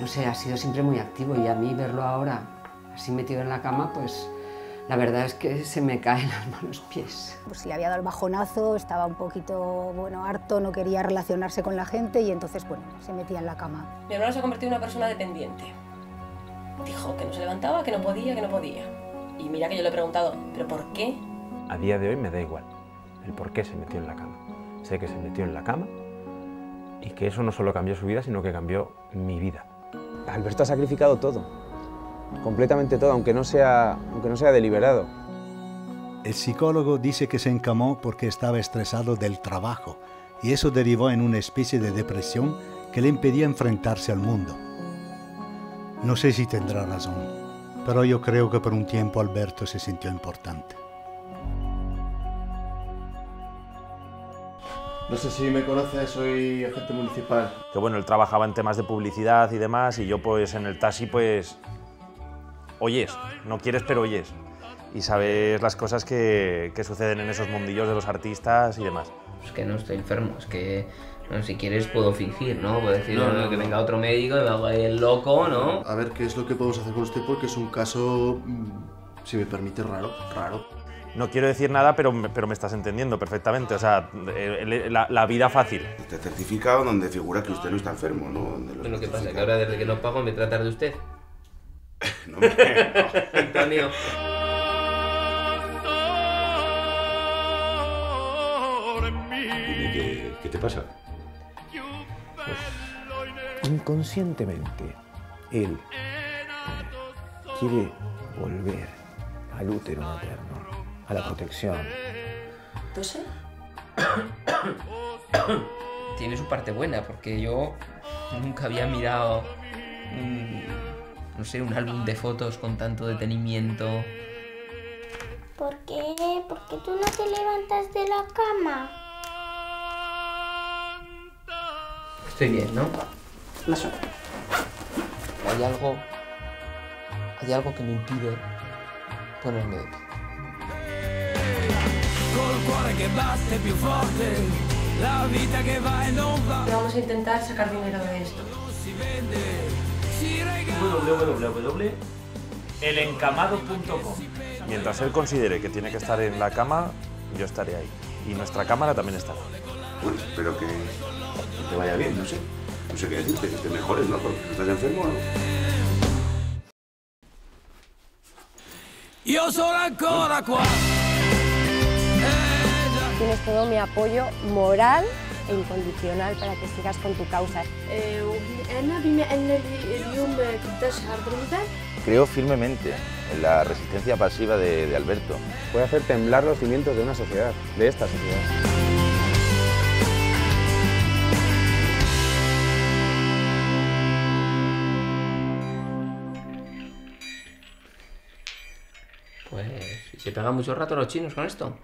no sé, ha sido siempre muy activo y a mí verlo ahora así metido en la cama, pues la verdad es que se me caen las manos pies. Pues le había dado el bajonazo, estaba un poquito, bueno, harto, no quería relacionarse con la gente y entonces, bueno, se metía en la cama. Mi hermano se ha convertido en una persona dependiente. Dijo que no se levantaba, que no podía, que no podía. Y mira que yo le he preguntado, ¿pero por qué? A día de hoy me da igual el por qué se metió en la cama. Sé que se metió en la cama y que eso no solo cambió su vida, sino que cambió mi vida. Alberto ha sacrificado todo, completamente todo, aunque no sea, aunque no sea deliberado. El psicólogo dice que se encamó porque estaba estresado del trabajo y eso derivó en una especie de depresión que le impedía enfrentarse al mundo. No sé si tendrá razón, pero yo creo que por un tiempo Alberto se sintió importante. No sé si me conoces, soy agente municipal. Que bueno, él trabajaba en temas de publicidad y demás, y yo pues en el taxi pues oyes, no quieres pero oyes. Y sabes las cosas que, que suceden en esos mundillos de los artistas y demás. Es que no estoy enfermo, es que bueno, si quieres puedo fingir, ¿no? Puedo decir No, no, no, que no. venga otro médico y me haga ahí el loco, ¿no? A ver qué es lo que podemos hacer con usted porque es un caso, mm, si me permite, raro, raro. No quiero decir nada, pero, me- pero me estás entendiendo perfectamente. O sea, eh, la, la vida fácil. Este certificado donde figura que usted no está enfermo, ¿no? Donde lo Bueno, ¿qué pasa? Que ahora desde que no pago me tratas de usted. No, hombre, no. Antonio. Dime, ¿qué, qué te pasa? Inconscientemente, él quiere volver al útero materno, a la protección. ¿Tose? Tiene su parte buena, porque yo nunca había mirado un, no sé, un álbum de fotos con tanto detenimiento. ¿Por qué? ¿Por qué tú no te levantas de la cama? Estoy bien, ¿no? Más o menos. Hay algo. Hay algo que me impide ponerme de pie. Vamos a intentar sacar dinero de esto. www.elencamado.com Mientras él considere que tiene que estar en la cama, yo estaré ahí. Y nuestra cámara también estará. Bueno, espero que te vaya bien, no sé. No sé qué decirte, que te mejores, ¿no? Porque estás enfermo, ¿no? Io sono ancora qua. Tienes todo mi apoyo moral e incondicional para que sigas con tu causa. Creo firmemente en la resistencia pasiva de Alberto. Puede hacer temblar los cimientos de una sociedad, de esta sociedad. Pues, ¿y se pegan mucho rato los chinos con esto?